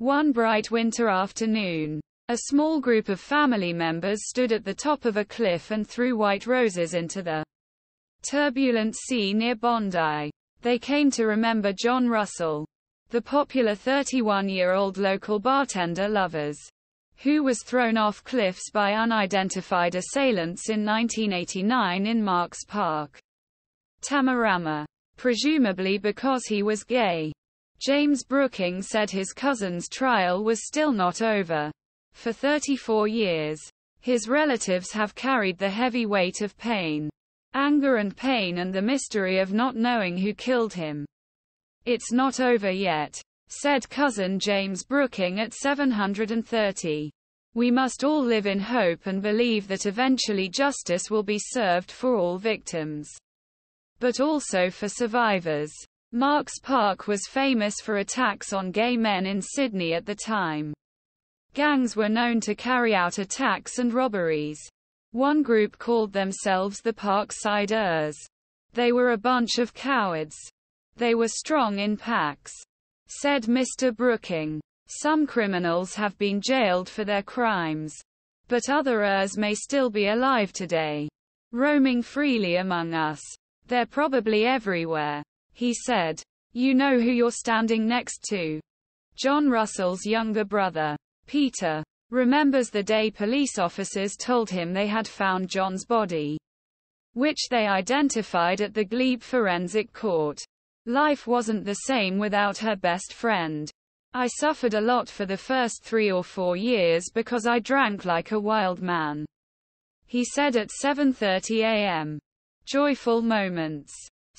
One bright winter afternoon, a small group of family members stood at the top of a cliff and threw white roses into the turbulent sea near Bondi. They came to remember John Russell, the popular 31-year-old local bartender lovers, who was thrown off cliffs by unidentified assailants in 1989 in Marks Park, Tamarama, presumably because he was gay. James Brooking said his cousin's trial was still not over. For 34 years, his relatives have carried the heavy weight of pain, anger and pain and the mystery of not knowing who killed him. It's not over yet, said cousin James Brooking at 730. We must all live in hope and believe that eventually justice will be served for all victims. But also for survivors. Marks Park was famous for attacks on gay men in Sydney at the time. Gangs were known to carry out attacks and robberies. One group called themselves the Parksiders. They were a bunch of cowards. They were strong in packs. Said Mr. Brooking. Some criminals have been jailed for their crimes. But other others may still be alive today. Roaming freely among us. They're probably everywhere. He said. You know who you're standing next to. John Russell's younger brother. Peter remembers the day police officers told him they had found John's body, which they identified at the Glebe Forensic Court. Life wasn't the same without her best friend. I suffered a lot for the first three or four years because I drank like a wild man. He said at 7.30 a.m. Joyful moments,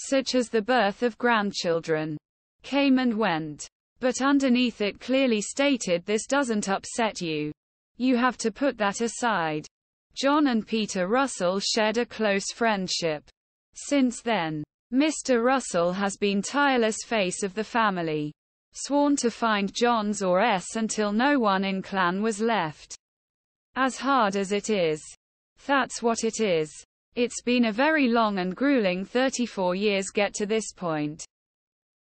such as the birth of grandchildren, came and went. But underneath it clearly stated this doesn't upset you. You have to put that aside. John and Peter Russell shared a close friendship. Since then, Mr. Russell has been tireless face of the family. Sworn to find John's or S until no one in clan was left. As hard as it is. That's what it is. It's been a very long and grueling 34 years get to this point.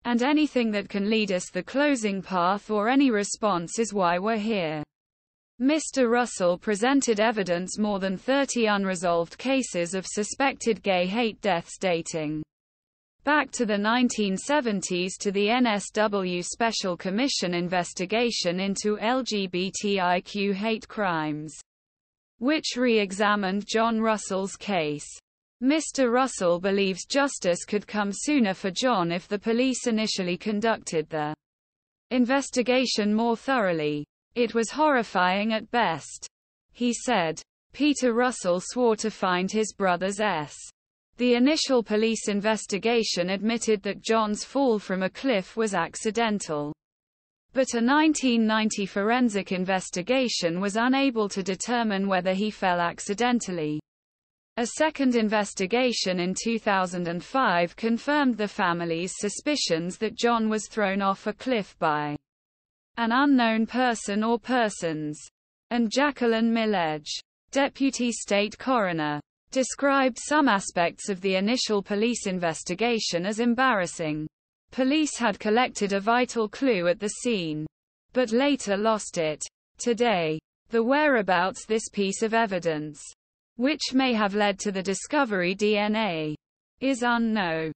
And anything that can lead us the closing path or any response is why we're here. Mr. Russell presented evidence more than 30 unresolved cases of suspected gay hate deaths dating back to the 1970s to the NSW Special Commission investigation into LGBTIQ hate crimes, which re-examined John Russell's case. Mr. Russell believes justice could come sooner for John if the police initially conducted the investigation more thoroughly. It was horrifying at best. He said. Peter Russell swore to find his brother's S. The initial police investigation admitted that John's fall from a cliff was accidental. But a 1990 forensic investigation was unable to determine whether he fell accidentally. A second investigation in 2005 confirmed the family's suspicions that John was thrown off a cliff by an unknown person or persons. And Jacqueline Milledge, deputy state coroner, described some aspects of the initial police investigation as embarrassing. Police had collected a vital clue at the scene, but later lost it. Today, the whereabouts this piece of evidence which may have led to the discovery DNA, is unknown.